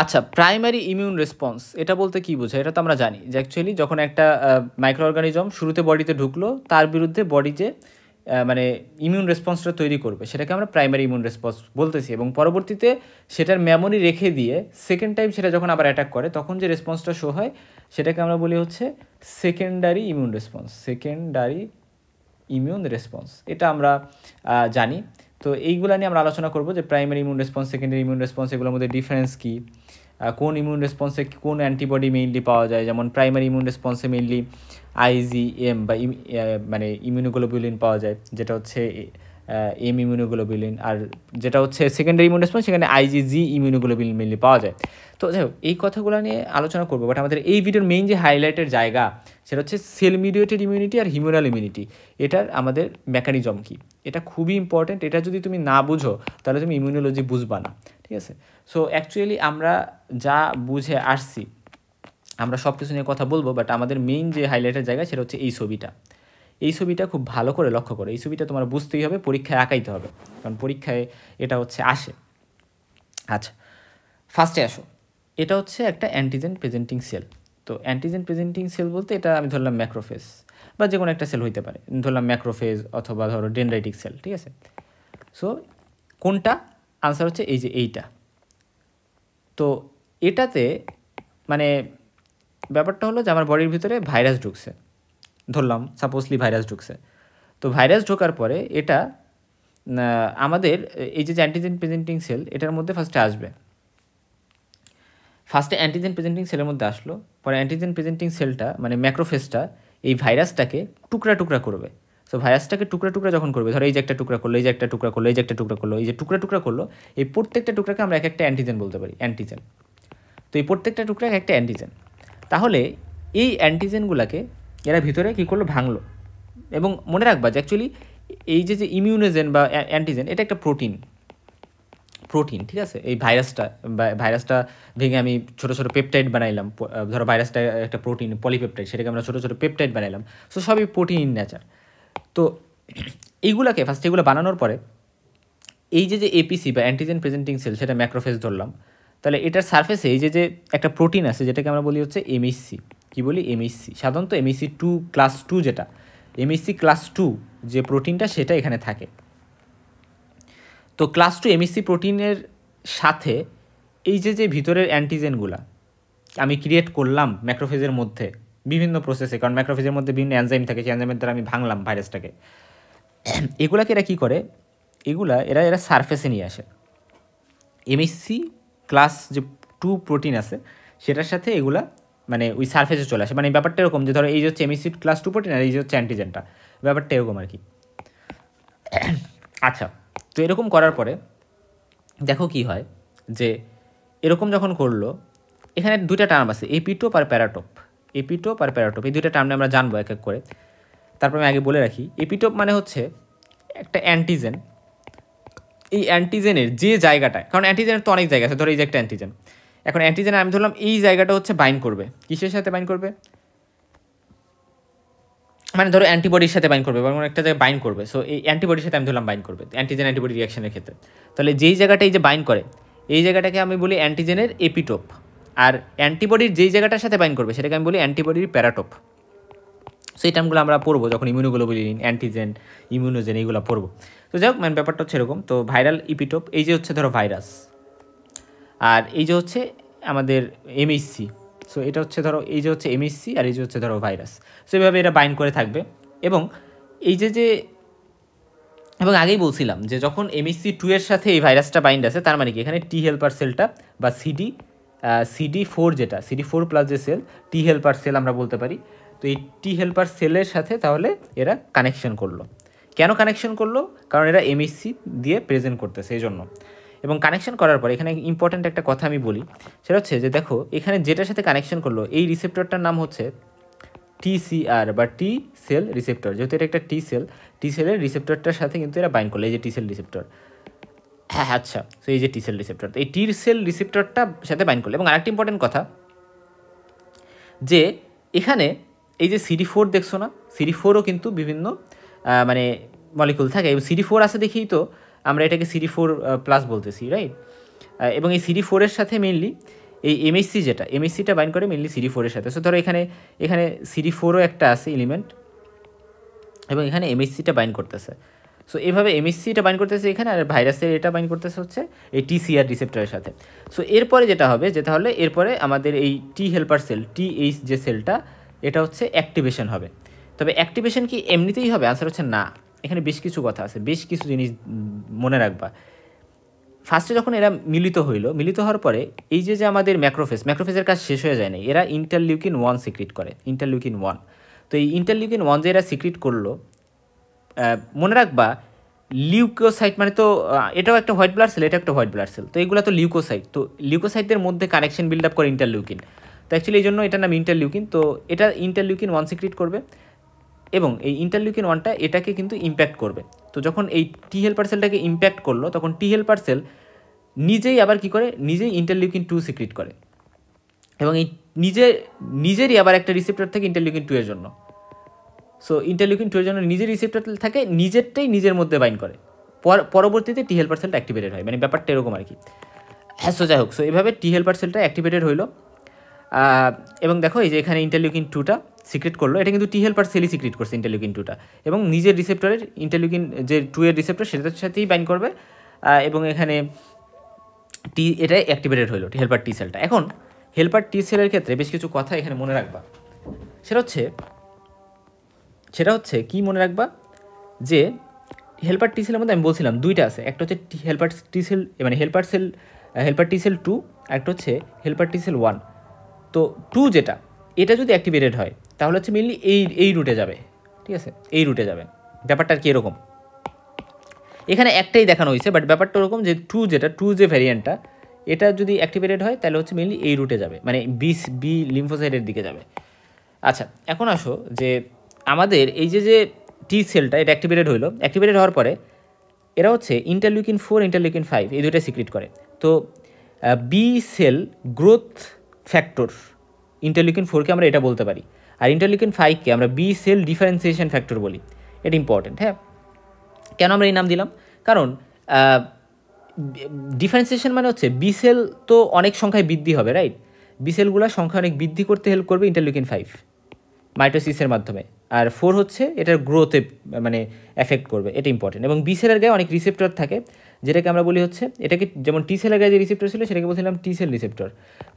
আচ্ছা primary immune response এটা বলতে কি বোঝায়? এটা তো আমরা জানি যে অ্যাকচুয়ালি যখন একটা মাইক্রো অর্গানিজম শুরুতে বডিতে ঢুকলো, তার বিরুদ্ধে বডি যে মানে ইমিউন রেসপন্সটা তৈরি করবে, সেটাকে আমরা প্রাইমারি ইমিউন রেসপন্স বলতেছি এবং পরবর্তীতে সেটার মেমোরি রেখে দিয়ে সেকেন্ড টাইম সেটা যখন আবার অ্যাটাক করে, তখন যে রেসপন্সটা শো হয়, সেটাকে আমরা বলি হচ্ছে secondary immune response secondary immune response এটা আমরা জানি। তো এইগুলো নিয়ে আমরা আলোচনা করব যে primary immune response secondary immune response এগুলোর মধ্যে ডিফারেন্স কী? কোন ইমিউন রেসপন্সে কোন অ্যান্টিবডি মেইনলি পাওয়া যায়? যেমন প্রাইমারি ইমিউন রেসপন্সে মেইনলি আইজিএম বা মানে ইমিউনোগ্লোবুলিন পাওয়া যায়, যেটা হচ্ছে এম ইমিউনোগ্লোবুলিন আর যেটা হচ্ছে সেকেন্ডারি ইমিউন রেসপন্স সেখানে আইজিজি ইমিউনোগ্লোবুলিন মেইনলি পাওয়া যায়। তো যাই হোক, এই কথাগুলো নিয়ে আলোচনা করব বাট আমাদের এই ভিডিওর মেইন যে হাইলাইটের জায়গা, সেটা হচ্ছে সেল মিডিয়েটেড ইমিউনিটি আর হিউম্যানাল ইমিউনিটি এটার আমাদের মেকানিজম কী? এটা খুবই ইম্পর্ট্যান্ট এটা যদি তুমি না বুঝো, তাহলে তুমি ইমিউনোলজি বুঝবা না, ঠিক আছে? সো অ্যাকচুয়ালি আমরা যা বুঝে আসছি, আমরা সব কিছু নিয়ে কথা বলব বাট আমাদের মেইন যে হাইলাইটের জায়গা সেটা হচ্ছে এই ছবিটা। এই ছবিটা খুব ভালো করে লক্ষ্য করো, এই ছবিটা তোমার বুঝতেই হবে, পরীক্ষায় আঁকাইতে হবে, কারণ পরীক্ষায় এটা হচ্ছে আসে। আচ্ছা ফার্স্টে আসো, এটা হচ্ছে একটা অ্যান্টিজেন প্রেজেন্টিং সেল তো অ্যান্টিজেন প্রেজেন্টিং সেল বলতে এটা আমি ধরলাম ম্যাক্রোফেস বা যে কোনো একটা সেল হইতে পারে। ধরলাম ম্যাক্রোফেজ অথবা ধরো ডেনরাইটিক সেল ঠিক আছে? সো কোনটা? আনসার হচ্ছে এই যে এইটা। তো এটাতে মানে ব্যাপারটা হলো যে আমার বডির ভিতরে ভাইরাস ঢুকছে। ধরলাম সাপোজলি ভাইরাস ঢুকছে। তো ভাইরাস ঢোকার পরে এটা আমাদের এই যে অ্যান্টিজেন প্রেজেন্টিং সেল এটার মধ্যে ফার্স্টে আসবে। ফার্স্টে অ্যান্টিজেন প্রেজেন্টিং সেলের মধ্যে আসলো। পরে অ্যান্টিজেন প্রেজেন্টিং সেলটা মানে ম্যাক্রোফেসটা এই ভাইরাসটাকে টুকরা টুকরা করবে। সো ভাইরাসটাকে টুকরা টুকরা যখন করবে, ধরো এই যে একটা টুকরা করল, এই যে একটা টুকরা করল, এই যে একটা টুকরা করল, এই যে টুকরা টুকরা করল, এই প্রত্যেকটা টুকরাকে আমরা এক একটা অ্যান্টিজেন বলতে পারি অ্যান্টিজেন তো এই প্রত্যেকটা টুকরা এক একটা অ্যান্টিজেন তাহলে এই অ্যান্টিজেনগুলোকে এরা ভিতরে কী করল? ভাঙলো। এবং মনে রাখবা যে অ্যাকচুয়ালি এই যে যে ইমিউনোজেন বা অ্যান্টিজেন এটা একটা প্রোটিন প্রোটিন ঠিক আছে? এই ভাইরাসটা ভাইরাসটা ভেঙে আমি ছোটো ছোটো পেপটাইড বানাইলাম ধরো ভাইরাসটা একটা প্রোটিন পলিপেপটাইড সেটাকে আমরা ছোটো ছোটো পেপটাইড বানাইলাম। সো সবই প্রোটিন ইন নেচার তো এইগুলাকে ফার্স্ট এগুলো বানানোর পরে, এই যে যে এপিসি বা অ্যান্টিজেন প্রেজেন্টিং সেল সেটা ম্যাক্রোফেস ধরলাম, তাহলে এটার সার্ফেসে এই যে যে একটা প্রোটিন আছে, যেটাকে আমরা বলি হচ্ছে এমএসসি কী বলি? এমএসসি সাধারণত এমএসসি টু ক্লাস টু যেটা এমএসসি ক্লাস টু যে প্রোটিনটা সেটা এখানে থাকে। তো ক্লাস টু এমএসসি প্রোটিনের সাথে এই যে যে ভিতরের অ্যান্টিজেনগুলা আমি ক্রিয়েট করলাম ম্যাক্রোফেজের মধ্যে, বিভিন্ন প্রসেসে কারণ ম্যাক্রোফেজের মধ্যে বিভিন্ন অ্যানজাইম থাকে, সেই অ্যানজাইমের দ্বারা আমি ভাঙলাম ভাইরাসটাকে এগুলাকে এরা কী করে? এগুলা, এরা এরা সারফেসে নিয়ে আসে। এমএসসি ক্লাস যে টু প্রোটিন আছে, সেটার সাথে এগুলা মানে ওই সারফেসে চলে আসে। মানে ব্যাপারটা এরকম যে, ধরো এই যে হচ্ছে এমএসসি ক্লাস টু প্রোটিন আর এই যে হচ্ছে অ্যান্টিজেনটা ব্যাপারটা এরকম আর কি। আচ্ছা তো এরকম করার পরে দেখো কি হয় যে এরকম যখন করল, এখানে দুইটা টার্ম আছে এপিটোপ আর প্যারাটোপ এপিটোপ আর প্যারাটোপ এই দুইটা টার্ম আমরা জানব এক এক করে। তারপর আমি আগে বলে রাখি এপিটোপ মানে হচ্ছে একটা অ্যান্টিজেন এই অ্যান্টিজেনের যে জায়গাটায়, কারণ অ্যান্টিজেনের তো অনেক জায়গা আছে, ধরো এই যে একটা অ্যান্টিজেন এখন অ্যান্টিজেন আমি ধরলাম এই জায়গাটা হচ্ছে বাইন করবে। কিসের সাথে বাইন করবে? মানে ধরো অ্যান্টিবডির সাথে বাইন করবে, বা একটা জায়গায় বাইন করবে। সো এই অ্যান্টিবডির সাথে আমি ধরলাম বাইন করবে অ্যান্টিজেন অ্যান্টিবডি রিয়াকশনের ক্ষেত্রে। তাহলে যেই জায়গাটা এই যে বাইন করে, এই জায়গাটাকে আমি বলি অ্যান্টিজেনের এপিটোপ আর অ্যান্টিবডির যেই জায়গাটার সাথে বাইন করবে, সেটাকে আমি বলি অ্যান্টিবডির প্যারাটোপ সেই টার্মগুলো আমরা পড়ব, যখন ইমিউনোগুলো ইমিউনোগ্লোবুলিন অ্যান্টিজেন ইমিউনোজেন এইগুলো পড়ব। তো যাই হোক ম্যান ব্যাপারটা হচ্ছে এরকম। তো ভাইরাল ইপিটোপ এই যে হচ্ছে ধরো ভাইরাস আর এই যে হচ্ছে আমাদের এমএসসি সো এটা হচ্ছে ধরো এই যে হচ্ছে এমএসসি আর এই যে হচ্ছে ধরো ভাইরাস সো এইভাবে এটা বাইন্ড করে থাকবে। এবং এই যে যে এবং আগেই বলছিলাম যে যখন এমএসসি টু এর সাথে এই ভাইরাসটা বাইন্ড আছে, তার মানে কি? এখানে টি হেল্পার সেলটা বা সিডি সিডি ফোর যেটা সিডি ফোর প্লাস যে সেল টি হেল্পার সেল আমরা বলতে পারি। তো এই টি হেল্পার সেলের সাথে তাহলে এরা কানেকশন করল। কেন কানেকশন করল? কারণ এরা এমএসসি দিয়ে প্রেজেন্ট করতেছে, এই জন্য। এবং কানেকশন করার পর, এখানে ইম্পর্ট্যান্ট একটা কথা আমি বলি, সেটা হচ্ছে যে দেখো, এখানে যেটার সাথে কানেকশন করল, এই রিসেপ্টরটার নাম হচ্ছে টিসিআর বা টি সেল রিসেপ্টর যেহেতু এটা একটা টি সেল টি সেলের রিসেপ্টরটার সাথে কিন্তু এরা বাইন করল, এই যে টি সেল রিসেপ্টর হ্যাঁ আচ্ছা তো এই যে টি সেল রিসেপ্টর এই টি সেল রিসেপ্টরটা সাথে বাইন করল, এবং আরেকটা ইম্পর্টেন্ট কথা, যে এখানে এই যে সিডি ফোর দেখছ না? সিডি ফোরও কিন্তু বিভিন্ন মানে মলিকুল থাকে, এবং সিডি ফোর আছে দেখেই তো আমরা এটাকে সিডি ফোর প্লাস বলতেছি রাইট এবং এই সিডি ফোরের সাথে মেনলি এই এমএসসি যেটা এমএসসিটা বাইন করে মেনলি সিডি ফোরের সাথে। সো ধরো এখানে এখানে সিডি ফোরও একটা আছে এলিমেন্ট এবং এখানে এমএসসিটা বাইন করতেছে। সো এভাবে এমএসসিটা বাইন করতেছে এখানে, আর ভাইরাসের এটা বাইন করতেছে হচ্ছে এই টিসিআর রিসেপ্টরের সাথে। সো এরপরে যেটা হবে, যেটা হলে এরপরে আমাদের এই T helper cell T H যে সেলটা এটা হচ্ছে অ্যাক্টিভেশন হবে। তবে অ্যাক্টিভেশন কি এমনিতেই হবে? আনসার হচ্ছে না। এখানে বেশ কিছু কথা আছে, বেশ কিছু জিনিস মনে রাখবা। ফার্স্টে যখন এরা মিলিত হইল, মিলিত হওয়ার পরে এই যে যে আমাদের ম্যাক্রোফেস ম্যাক্রোফেসের কাজ শেষ হয়ে যায় না এরা ইন্টারলিউকিন ওয়ান সিক্রিট করে ইন্টারলিউকিন ওয়ান তো এই ইন্টারলিউকিন ওয়ান যে এরা সিক্রিট করল মনে রাখবা লিউকোসাইট মানে তো এটাও একটা হোয়াইট ব্লাড সেল এটা একটা হোয়াইট ব্লাড সেল তো এগুলো তো লিউকোসাইট তো লিউকোসাইটদের মধ্যে কানেকশন বিল্ড আপ করে ইন্টারলিউকিন তো অ্যাকচুয়ালি এই জন্য এটার নাম ইন্টারলিউকিন তো এটা ইন্টারলিউকিন ওয়ান সিক্রিট করবে। এবং এই ইন্টারলিউকিন ওয়ানটা এটাকে কিন্তু ইম্প্যাক্ট করবে। তো যখন এই টি হেল্পার সেলটাকে ইম্প্যাক্ট করল, তখন টি হেল্পার সেল নিজেই আবার কি করে? নিজেই ইন্টারলিউকিন টু সিক্রিট করে। এবং এই নিজে, নিজেরই আবার একটা রিসেপ্টর থাকে ইন্টারলিউকিন টু এর জন্য। সো ইন্টারলিউকিন টু এর জন্য নিজের রিসেপ্টর থাকে, নিজেরটাই নিজের মধ্যে বাইন করে। পরবর্তীতে টি হেল্পার সেলটা অ্যাক্টিভেটেড হয়। মানে ব্যাপারটা এরকম আর কি। হ্যাঁ সো যাই হোক সো এভাবে টি হেল্পার সেলটা অ্যাক্টিভেটেড হইল। এবং দেখো এই যে এখানে ইন্টারলিউকিন টুটা সিক্রেট করল, এটা কিন্তু টি হেল্পার সেলই সিক্রেট করছে ইন্টারলিউকিন টুটা এবং নিজের রিসেপ্টরের ইন্টারলিউকিন যে টু এর রিসেপ্টর সেটার সাথেই বাইন্ড করবে এবং এখানে টি এটাই অ্যাক্টিভেটেড হলো হেল্পার টি সেলটা এখন হেল্পার টি সেলের ক্ষেত্রে বেশ কিছু কথা এখানে মনে রাখবা। সেটা হচ্ছে সেটা হচ্ছে কি মনে রাখবা? যে হেল্পার টি সেলের মধ্যে আমি বলছিলাম দুইটা আছে, একটা হচ্ছে হেল্পার টি সেল মানে helper cell helper T cell two একটা হচ্ছে হেল্পার টি সেল ওয়ান তো টু যেটা, এটা যদি অ্যাক্টিভেটেড হয় তাহলে হচ্ছে মেনলি এই এই রুটে যাবে, ঠিক আছে? এই রুটে যাবে ব্যাপারটা আর কি এরকম? এখানে একটাই দেখানো হয়েছে বাট ব্যাপারটা ওরকম যে টু যেটা টু যে ভ্যারিয়েন্টটা এটা যদি অ্যাক্টিভেটেড হয়, তাহলে হচ্ছে মেনলি এই রুটে যাবে মানে বিস বি লিম্ফোসাইডের দিকে যাবে। আচ্ছা এখন আসো যে আমাদের এই যে যে টি সেলটা এটা অ্যাক্টিভেটেড হইল অ্যাক্টিভেটেড হওয়ার পরে এরা হচ্ছে ইন্টারলিউকিন ফোর ইন্টারলিউকিন ফাইভ এই দুইটা সিক্রিট করে। তো B cell growth factor interleukin ফোরকে আমরা এটা বলতে পারি। আর ইন্টারলিউকিন ফাইভকে আমরা বি সেল ডিফারেন্সিয়েশন ফ্যাক্টর বলি। এটা ইম্পর্টেন্ট হ্যাঁ? কেন আমরা এই নাম দিলাম? কারণ ডিফারেন্সিয়েশন মানে হচ্ছে বি সেল তো অনেক সংখ্যায় বৃদ্ধি হবে রাইট বি সেলগুলোর সংখ্যা অনেক বৃদ্ধি করতে হেল্প করবে ইন্টারলিউকিন ফাইভ মাইটোসিসের মাধ্যমে। আর ফোর হচ্ছে এটার গ্রোথে মানে এফেক্ট করবে, এটা ইম্পর্টেন্ট এবং বি সেলের গায়ে অনেক রিসেপ্টর থাকে যেটাকে আমরা বলি হচ্ছে, এটাকে যেমন টি সেলের গায়ে যে রিসেপ্টর ছিল, সেটাকে বলছিলাম T cell receptor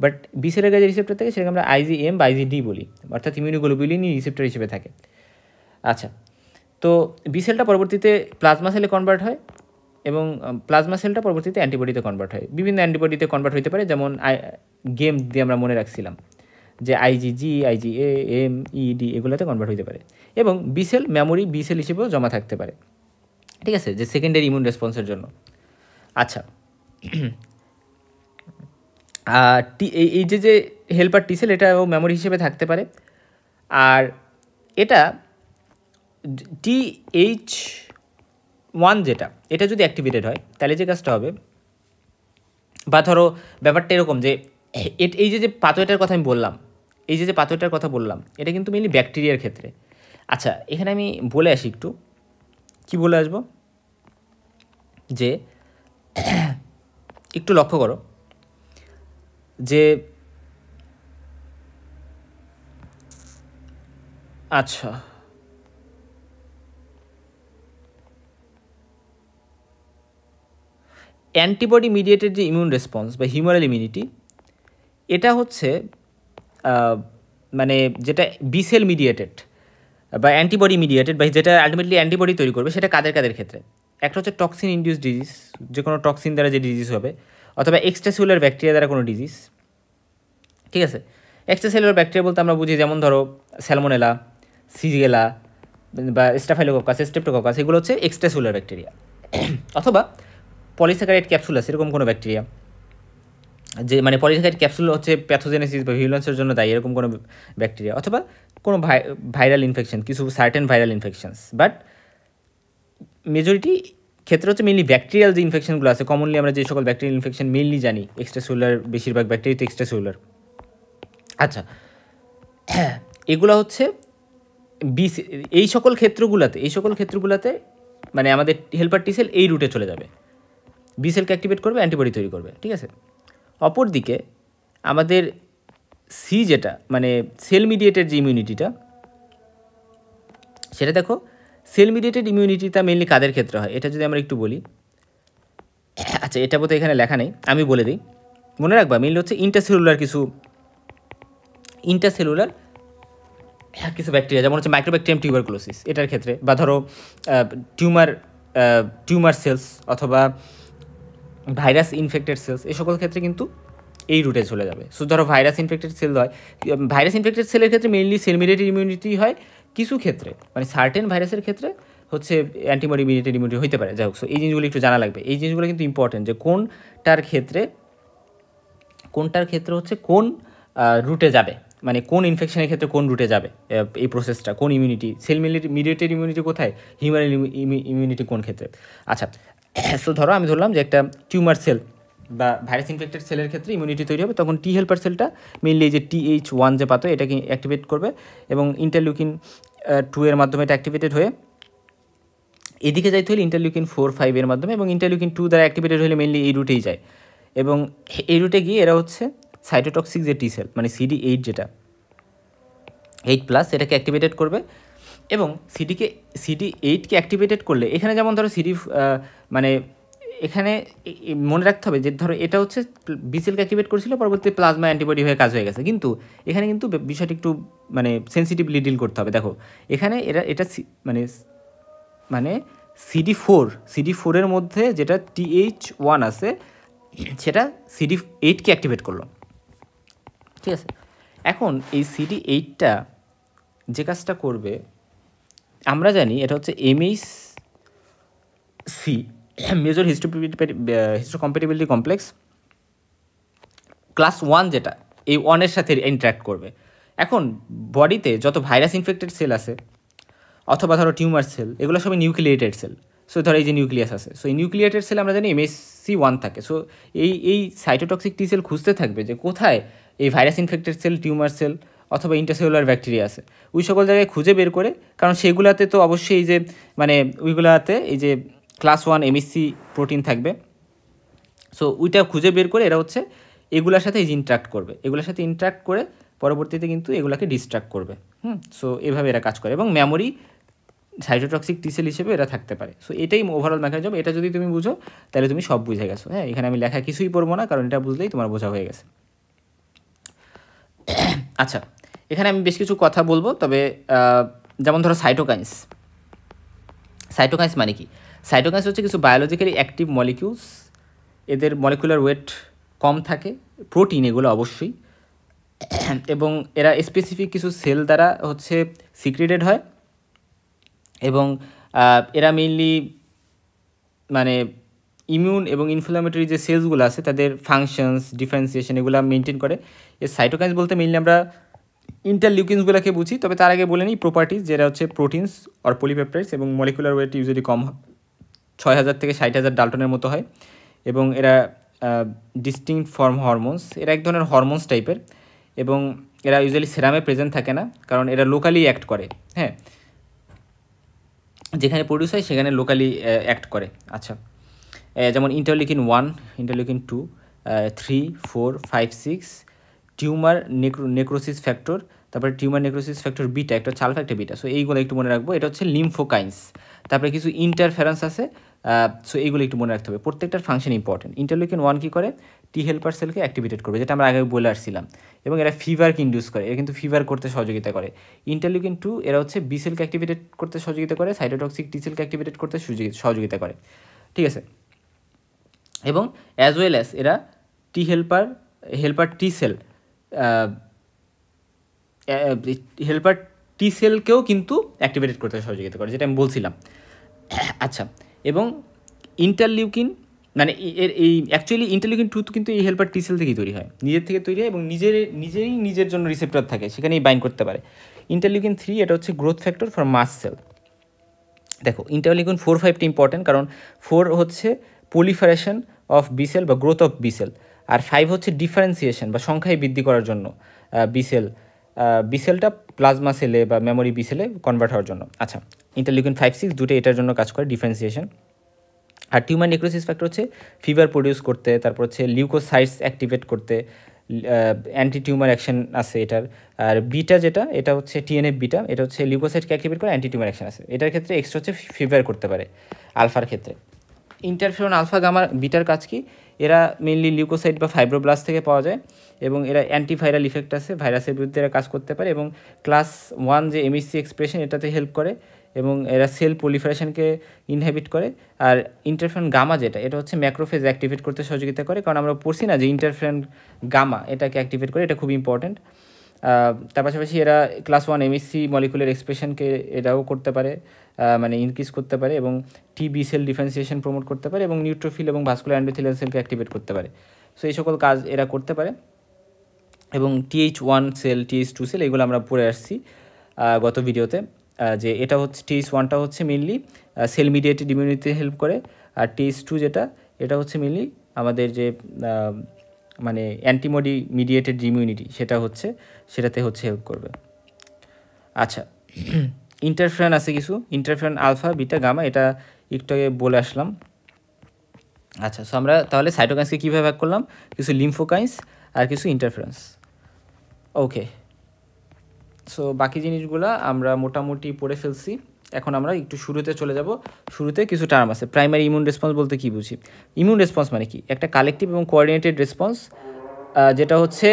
but B সেলের গায়ে যে রিসেপ্টর থাকে, সেটাকে আমরা আইজি এম বা আইজি ডি বলি। অর্থাৎ ইমিউনোগ্লোবুলিনই রিসেপ্টর হিসেবে থাকে। আচ্ছা তো বি সেলটা পরবর্তীতে প্লাজমা সেলে কনভার্ট হয় এবং প্লাজমা সেলটা পরবর্তীতে অ্যান্টিবডিতে কনভার্ট হয়। বিভিন্ন অ্যান্টিবডিতে কনভার্ট হতে পারে, যেমন গেম দিয়ে আমরা মনে রাখছিলাম যে IgG Ig A M E D এগুলোতে কনভার্ট হতে পারে। এবং বিসেল মেমোরি বিসেল হিসেবেও জমা থাকতে পারে। ঠিক আছে? যে সেকেন্ডারি ইমিউন রেসপন্সের জন্য। আচ্ছা। টি, এই যে যে হেল্পার টিসেল এটাও মেমোরি হিসেবে থাকতে পারে। আর এটা টি এইচ ওয়ান যেটা, এটা যদি অ্যাক্টিভেটেড হয়, তাহলে যে কাজটা হবে, বা ধরো ব্যাপারটা এরকম যে এই যে যে পাথরটার কথা আমি বললাম, এই যে যে পাথরটার কথা বললাম, এটা কিন্তু মেনলি ব্যাকটেরিয়ার ক্ষেত্রে। আচ্ছা এখানে আমি বলে আসি একটু। কি বলে আসব? যে একটু লক্ষ্য করো যে আচ্ছা। অ্যান্টিবডি মিডিয়েটেড যে ইমিউন রেসপন্স বা হিউমারাল ইমিউনিটি এটা হচ্ছে মানে যেটা বিসেল মিডিয়েটেড বা অ্যান্টিবডি মিডিয়েটেড বা যেটা আলটিমেটলি অ্যান্টিবডি তৈরি করবে সেটা কাদের কাদের ক্ষেত্রে? একটা হচ্ছে টক্সিন ইন্ডিউস ডিজিজ যে কোনো টক্সিন দ্বারা যে ডিজিজ হবে, অথবা এক্সট্রাসেলুলার ব্যাকটেরিয়া দ্বারা কোনো ডিজিজ ঠিক আছে? এক্সট্রাসেলুলার ব্যাকটেরিয়া বলতে আমরা বুঝি, যেমন ধরো স্যালমোনেলা সিজিগেলা বা স্টাফাইলোককাস স্টেপ্টোককাস এগুলো হচ্ছে এক্সট্রাসেলুলার ব্যাকটেরিয়া অথবা পলিস্যাকারাইড ক্যাপসুলাস এরকম কোনো ব্যাকটেরিয়া যে মানে পলিস্যাকারাইড ক্যাপসুল হচ্ছে প্যাথোজেনেসিস বা ভিউলেন্সের জন্য দায়ী, এরকম কোনো ব্যাকটেরিয়া অথবা কোনো ভাইরাল ইনফেকশন কিছু certain viral infections but majority ক্ষেত্রে হচ্ছে মেনলি ব্যাকটেরিয়াল যে ইনফেকশনগুলো আছে কমনলি আমরা যে সকল ব্যাকটেরিয়াল ইনফেকশন মেনলি জানি এক্সট্রা এক্সট্রাসেলুলার বেশিরভাগ ব্যাকটেরিয়া তো এক্সট্রাসেলুলার আচ্ছা এগুলো হচ্ছে বিস এই সকল ক্ষেত্রগুলোতে, এই সকল ক্ষেত্রগুলোতে মানে আমাদের হেল্পার টিসেল এই রুটে চলে যাবে। বি সেলকে অ্যাক্টিভেট করবে অ্যান্টিবডি তৈরি করবে, ঠিক আছে? অপরদিকে আমাদের সি যেটা মানে সেল মিডিয়েটেড যে ইমিউনিটিটা সেটা দেখো সেল মিডিয়েটেড ইমিউনিটিটা মেনলি কাদের ক্ষেত্রে হয়? এটা যদি আমরা একটু বলি। আচ্ছা এটা বোধহয় এখানে লেখা নেই, আমি বলে দিই। মনে রাখবা মেনলি হচ্ছে ইন্টারসেলুলার কিছু ইন্টারসেলুলার কিছু ব্যাকটেরিয়া যেমন হচ্ছে মাইক্রোব্যাকটেরিয়াম টিউবারকুলোসিস এটার ক্ষেত্রে। বা ধরো টিউমার টিউমার সেলস অথবা ভাইরাস ইনফেক্টেড সেলস এই সকল ক্ষেত্রে কিন্তু এই রুটে চলে যাবে। সো ধরো ভাইরাস ইনফেক্টেড সেল হয়। ভাইরাস ইনফেক্টেড সেলের ক্ষেত্রে মেইনলি সেল মিডিয়েটেড ইমিউনিটি হয় কিছু ক্ষেত্রে মানে সার্টেন ভাইরাসের ক্ষেত্রে হচ্ছে অ্যান্টিবডি মিডিয়েটেড ইমিউনিটি হতে পারে। যাই হোক সো এই জিনিসগুলো একটু জানা লাগবে। এই জিনিসগুলো কিন্তু ইম্পর্টেন্ট যে কোনটার ক্ষেত্রে কোনটার ক্ষেত্রে হচ্ছে কোন রুটে যাবে। মানে কোন ইনফেকশনের ক্ষেত্রে কোন রুটে যাবে এই প্রসেসটা কোন ইমিউনিটি সেল মিডিয়েটেড ইমিউনিটি কোথায় হিউম্যান ইমিউনিটি কোন ক্ষেত্রে। আচ্ছা সো ধরো আমি ধরলাম যে একটা টিউমার সেল বা ভাইরাস ইনফেক্টেড সেলের ক্ষেত্রে ইমিউনিটি তৈরি হবে, তখন টি হেল্পার সেলটা মেনলি এই যে টি এইচ ওয়ান যে পাতো, এটাকে অ্যাক্টিভেট করবে এবং ইন্টারলিউকিন টু এর মাধ্যমে এটা অ্যাক্টিভেটেড হয়ে এদিকে যাইতে হলে ইন্টারলিউকিন ফোর ফাইভের মাধ্যমে এবং ইন্টারলিউকিন টু দ্বারা অ্যাক্টিভেটেড হলে মেনলি এই রুটেই যায়। এবং এই রুটে গিয়ে এরা হচ্ছে সাইটোটক্সিক যে টি সেল মানে সিডি এইট যেটা এইট প্লাস এটাকে অ্যাক্টিভেটেড করবে এবং সিডিকে সিডি এইটকে অ্যাক্টিভেটেড করলে, এখানে যেমন ধরো সিডি মানে এখানে মনে রাখতে হবে যে ধরো এটা হচ্ছে বিসেলকে অ্যাক্টিভেট করেছিল, পরবর্তী প্লাজমা অ্যান্টিবডি হয়ে কাজ হয়ে গেছে। কিন্তু এখানে কিন্তু বিষয়টি একটু মানে সেন্সিটিভলি ডিল করতে হবে। দেখো, এখানে এরা, এটা মানে মানে সিডি ফোর সিডি ফোরের মধ্যে যেটা টিএইচ ওয়ান আছে, সেটা সিডি এইটকে অ্যাক্টিভেট করল। ঠিক আছে? এখন এই সিডি এইটটা যে কাজটা করবে, আমরা জানি এটা হচ্ছে MHC major compatibility complex class one যেটা, এই ওয়ানের সাথে ইন্টারাক্ট করবে। এখন বডিতে যত ভাইরাস ইনফেক্টেড সেল আছে, অথবা ধরো টিউমার সেল এগুলো সবই নিউক্লিয়েটেড সেল সো ধরো এই যে নিউক্লিয়াস আছে। সো এই নিউক্লিয়েটেড সেল আমরা জানি এমএসসি ওয়ান থাকে। সো এই এই সাইটোটক্সিক টি সেল খুঁজতে থাকবে যে কোথায় এই virus infected cell tumour cell অথবা ইন্টারসেলুলার ব্যাকটেরিয়া আছে। ওই সকল জায়গায় খুঁজে বের করে, কারণ সেগুলাতে তো অবশ্যই এই যে মানে ওইগুলাতে এই যে ক্লাস ওয়ান এমএসসি প্রোটিন থাকবে। সো ওইটা খুঁজে বের করে এরা হচ্ছে এগুলোর সাথে ইন্ট্রাক্ট করবে। এগুলোর সাথে ইন্ট্রাক্ট করে পরবর্তীতে কিন্তু এগুলাকে ডিস্ট্রাক্ট করবে। হুম? সো এভাবে এরা কাজ করে এবং মেমোরি সাইটোটক্সিক টিসেল হিসেবে এরা থাকতে পারে। সো এটাই ওভারঅল মেকানিজম এটা যদি তুমি বুঝো, তাহলে তুমি সব বুঝে গেছো। হ্যাঁ এখানে আমি লেখা কিছুই পড়ব না, কারণ এটা বুঝলেই তোমার বোঝা হয়ে গেছে। আচ্ছা এখানে আমি বেশ কিছু কথা বলব, তবে যেমন ধরো সাইটোকাইন্স সাইটোকাইন্স মানে কি? সাইটোকাইন্স হচ্ছে কিছু বায়োলজিক্যালি অ্যাক্টিভ মলিকিউলস এদের মলিকুলার ওয়েট কম থাকে প্রোটিন এগুলো অবশ্যই। এবং এরা স্পেসিফিক কিছু সেল দ্বারা হচ্ছে সিক্রেটেড হয়। এবং এরা মেইনলি মানে ইমিউন এবং ইনফ্লামেটরি যে সেলসগুলো আছে, তাদের ফাংশনস ডিফারেন্সিয়েশন এগুলো মেনটেন করে। এর সাইটোকাইন্স বলতে মেইনলি আমরা ইন্টারলিউকিনসগুলোকে বুঝি, তবে তার আগে বলে নিই প্রপার্টিস যেটা হচ্ছে প্রোটিনস অর পলিপেপটাইডস এবং মলিকুলার ওয়েট ইউজুয়ালি কম ছয় হাজার থেকে ষাট হাজার ডাল্টনের মতো হয় এবং এরা ডিস্টিং ফর্ম হরমোনস এরা এক ধরনের হরমোনস টাইপের এবং এরা ইউজুয়ালি সেরামে প্রেজেন্ট থাকে না, কারণ এরা লোকালি অ্যাক্ট করে হ্যাঁ? যেখানে প্রডিউস হয় সেখানে লোকালি অ্যাক্ট করে আচ্ছা। যেমন interleukin one interleukin two three four five six tumour necro necrosis factor তারপরে টিউমার নেক্রোসিস ফ্যাক্টর বিটা একটা চাল ফ্যাক্টর বিটা সো এইগুলো একটু মনে রাখব, এটা হচ্ছে লিমফোকাইন্স তারপরে কিছু ইন্টারফেরেন্স আছে সো এইগুলো একটু মনে রাখতে হবে। প্রত্যেকটার ফাংশন ইম্পর্টেন্ট ইন্টারলিউকিন ওয়ান কী করে? টি হেল্পার সেলকে অ্যাক্টিভেটেড করবে, যেটা আমরা আগে বলে আসছিলাম। এবং এরা ফিভারকে ইন্ডিউস করে, এরা কিন্তু ফিভার করতে সহযোগিতা করে। ইন্টারলিউকিন টু এরা হচ্ছে বি সেলকে অ্যাক্টিভেটেড করতে সহযোগিতা করে সাইটোটক্সিক টি সেলকে অ্যাক্টিভেটেড করতে সহযোগিতা করে। ঠিক আছে? এবং অ্যাজ ওয়েল অ্যাজ এরা T helper helper T cell helper T সেলকেও কিন্তু অ্যাক্টিভেটেড করতে সহযোগিতা করে, যেটা আমি বলছিলাম। আচ্ছা এবং ইন্টারলিউকিন মানে এর এই অ্যাকচুয়ালি ইন্টারলিউকিন টু কিন্তু এই হেল্পার টি সেল থেকেই তৈরি হয়। নিজের থেকে তৈরি হয় এবং নিজের, নিজেরই নিজের জন্য রিসেপ্টর থাকে, সেখানেই বাইন্ড করতে পারে। ইন্টারলিউকিন থ্রি এটা হচ্ছে growth factor for mast cell দেখো ইন্টারলিউকিন ফোর ফাইভটা ইম্পর্টেন্ট কারণ ফোর হচ্ছে পলিফারেশন অফ বিসেল বা গ্রোথ অফ বিসেল আর ফাইভ হচ্ছে ডিফারেন্সিয়েশন বা সংখ্যায় বৃদ্ধি করার জন্য বিসেল বিসেলটা প্লাজমা সেলে বা মেমোরি বিসেলে কনভার্ট হওয়ার জন্য। আচ্ছা ইন্টারলিউকিন ফাইভ সিক্স দুটো এটার জন্য কাজ করে ডিফারেন্সিয়েশন আর টিউমার নেক্রোসিস ফ্যাক্টর হচ্ছে ফিভার প্রডিউস করতে, তারপর হচ্ছে লিউকোসাইটস অ্যাক্টিভেট করতে অ্যান্টি টিউমার অ্যাকশন আছে এটার। আর বিটা যেটা, এটা হচ্ছে টিএনএফ বিটা এটা হচ্ছে লিউকোসাইটকে অ্যাক্টিভেট করে অ্যান্টি টিউমার অ্যাকশন আছে। এটার ক্ষেত্রে এক্সট্রা হচ্ছে ফিভার করতে পারে আলফার ক্ষেত্রে। ইন্টারফেরন আলফা গামার বিটার কাজ কি? এরা মেনলি লিউকোসাইট বা ফাইব্রোব্লাস্ট থেকে পাওয়া যায় এবং এরা অ্যান্টিভাইরাল ইফেক্ট আছে ভাইরাসের বিরুদ্ধে এরা কাজ করতে পারে এবং ক্লাস ওয়ান যে এমএসসি এক্সপ্রেশন এটাতে হেল্প করে এবং এরা সেল প্রলিফারেশনকে ইনহেবিট করে। আর ইন্টারফেরন গামা যেটা, এটা হচ্ছে ম্যাক্রোফেজ অ্যাক্টিভেট করতে সহযোগিতা করে। কারণ আমরা পড়ছি না যে ইন্টারফেরন গামা এটাকে অ্যাক্টিভেট করে, এটা খুব ইম্পর্ট্যান্ট তার পাশাপাশি এরা ক্লাস ওয়ান এমএসসি মলিকুলার এক্সপ্রেশনকে এটাও করতে পারে মানে ইনক্রিজ করতে পারে এবং T B cell differentiation promote করতে পারে এবং নিউট্রোফিল এবং ভাস্কুলার অ্যান্ডোথিলিয়াল সেলকে অ্যাক্টিভেট করতে পারে। সো এই সকল কাজ এরা করতে পারে। এবং TH one cell TH two cell এগুলো আমরা পড়ে আসছি গত ভিডিওতে যে এটা হচ্ছে টিএইচ ওয়ানটা হচ্ছে mainly cell mediated immunity help করে। আর টিএইচ টু যেটা, এটা হচ্ছে মেনলি আমাদের যে মানে অ্যান্টিমডি মিডিয়েটেড ইমিউনিটি সেটা হচ্ছে, সেটাতে হচ্ছে হেল্প করবে। আচ্ছা ইন্টারফেরন আছে কিছু? ইন্টারফেরন আলফা বিটা গামা এটা একটু আগে বলে আসলাম। আচ্ছা সো আমরা তাহলে সাইটোকাইন্সকে কীভাবে ভাগ করলাম? কিছু লিম্ফোকাইন্স আর কিছু ইন্টারফারেন্স ওকে সো বাকি জিনিসগুলো আমরা মোটামুটি পড়ে ফেলছি। এখন আমরা একটু শুরুতে চলে যাব। শুরুতে কিছু টার্ম আছে। প্রাইমারি ইমিউন রেসপন্স বলতে কী বুঝি? ইমিউন রেসপন্স মানে কি? একটা কালেকটিভ এবং কোঅর্ডিনেটেড রেসপন্স যেটা হচ্ছে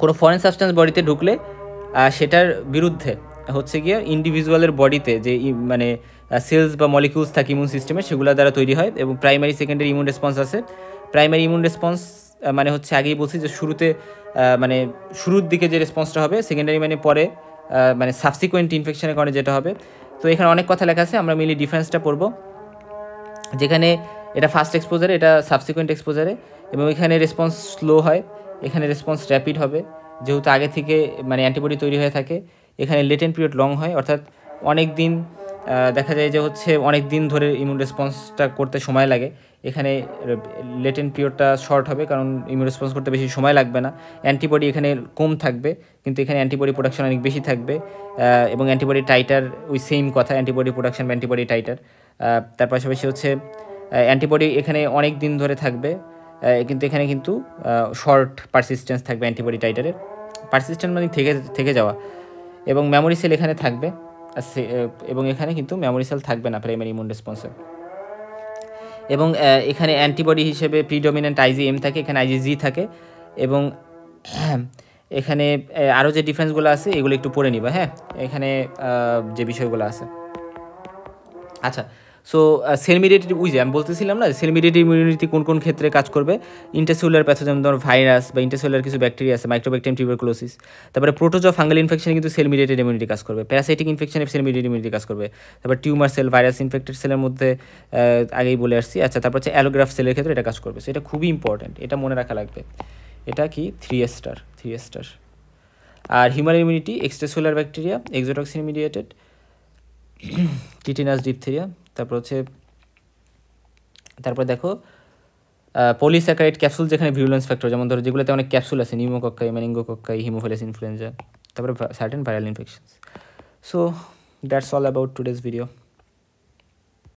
কোনো ফরেন সাবস্টেন্স বডিতে ঢুকলে সেটার বিরুদ্ধে হচ্ছে গিয়ে ইন্ডিভিজুয়ালের বডিতে যে মানে সেলস বা মলিকিউলস থাকে ইমিউন সিস্টেমে সেগুলো দ্বারা তৈরি হয়। এবং প্রাইমারি সেকেন্ডারি ইমিউন রেসপন্স আছে। প্রাইমারি ইমিউন রেসপন্স মানে হচ্ছে আগেই বলছি যে শুরুতে মানে শুরুর দিকে যে রেসপন্সটা হবে সেকেন্ডারি মানে পরে মানে সাবসিকুয়েন্ট ইনফেকশনের কারণে যেটা হবে। তো এখানে অনেক কথা লেখা আছে, আমরা মিলি ডিফারেন্সটা পড়ব। যেখানে এটা ফার্স্ট এক্সপোজারে এটা সাবসিকুয়েন্ট এক্সপোজারে এবং এখানে রেসপন্স স্লো হয়, এখানে রেসপন্স র্যাপিড হবে। যেহেতু আগে থেকে মানে অ্যান্টিবডি তৈরি হয়ে থাকে, এখানে লেটেন্ট পিরিয়ড লং হয়, অর্থাৎ অনেক দিন দেখা যায় যে হচ্ছে অনেক দিন ধরে ইমিউন রেসপন্সটা করতে সময় লাগে। এখানে লেটেন পিরিয়ডটা শর্ট হবে কারণ ইমিউন রেসপন্স করতে বেশি সময় লাগবে না। অ্যান্টিবডি এখানে কম থাকবে, কিন্তু এখানে অ্যান্টিবডি প্রোডাকশন অনেক বেশি থাকবে এবং অ্যান্টিবডি টাইটার ওই সেম কথা অ্যান্টিবডি প্রোডাকশন অ্যান্টিবডি টাইটার তার পাশাপাশি হচ্ছে অ্যান্টিবডি এখানে অনেক দিন ধরে থাকবে কিন্তু এখানে কিন্তু শর্ট পারসিস্টেন্স থাকবে অ্যান্টিবডি টাইটারের পারসিস্টেন্স মানে থেকে থেকে যাওয়া। এবং মেমোরি সেল এখানে থাকবে। এবং এখানে কিন্তু মেমোরি সেল থাকবে না প্রাইমারি ইমিউন রেসপন্সে এবং এখানে অ্যান্টিবডি হিসেবে পিডোমিনান্ট আইজি এম থাকে, এখানে আইজিজি থাকে, এবং এখানে আরও যে ডিফারেন্সগুলো আছে, এগুলো একটু পড়ে নিবা হ্যাঁ? এখানে যে বিষয়গুলো আছে। আচ্ছা সো সেল মিডিয়েটেড ওই যে আমি বলতেছিলাম না সেল মিডিয়েটেড ইমিউনিটি কোন কোন ক্ষেত্রে কাজ করবে? ইন্টারসেলুলার প্যাথোজেন ধর ভাইরাস বা ইন্টারসেলুলার কিছু ব্যাকটেরিয়া আছে মাইক্রোব্যাকটেরিয়াম টিউবারকুলোসিস তারপরে প্রোটোজো ফাঙ্গাল ইনফেকশনে কিন্তু সেল মিডিয়েটেড ইমিউনিটি কাজ করবে। প্যারাসাইটিক ইনফেকশনে সেল মিডিয়েটেড ইমিউনিটি কাজ করবে। তারপর টিউমার সেল ভাইরাস ইনফেক্টেড সেলের মধ্যে আগেই বলে আসছি। আচ্ছা তারপর হচ্ছে অ্যালোগ্রাফ সেলের ক্ষেত্রে এটা কাজ করবে। সো এটা খুবই ইম্পর্ট্যান্ট এটা মনে রাখা লাগবে। এটা কি? থ্রি স্টার থ্রি স্টার আর human immunity extracellular bacteria exotoxin mediated tetanus diphtheria তারপর হচ্ছে, তারপর দেখো পলিস্যাকারাইড ক্যাপসুল যেখানে ভিউলেন্স ফ্যাক্টর যেমন ধরো যেগুলোতে অনেক ক্যাপসুল আছে নিউমোকক্কাই ম্যানিঙ্গোকক্কাই হিমোফিলাস ইনফ্লুয়েঞ্জা তারপরে certain viral infections so that's all about today's video